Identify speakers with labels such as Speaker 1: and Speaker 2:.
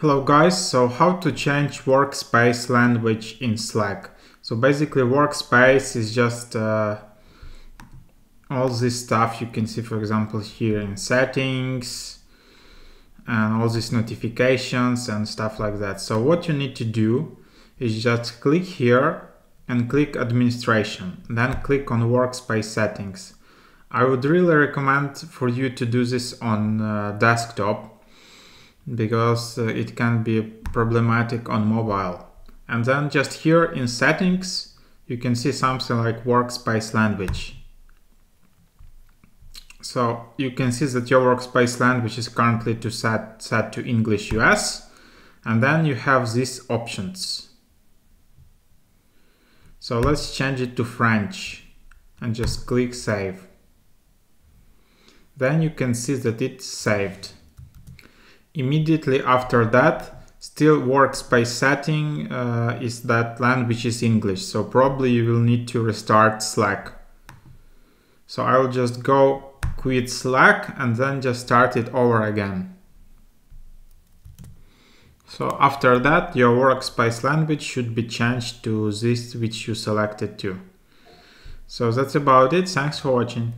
Speaker 1: Hello guys, so how to change workspace language in Slack. So basically workspace is just uh, all this stuff you can see for example here in settings and all these notifications and stuff like that. So what you need to do is just click here and click administration, then click on workspace settings. I would really recommend for you to do this on uh, desktop because uh, it can be problematic on mobile. And then just here in settings, you can see something like workspace language. So you can see that your workspace language is currently to set, set to English US. And then you have these options. So let's change it to French and just click save. Then you can see that it's saved. Immediately after that, still workspace setting uh, is that language is English. So probably you will need to restart Slack. So I will just go quit Slack and then just start it over again. So after that, your workspace language should be changed to this which you selected to. So that's about it. Thanks for watching.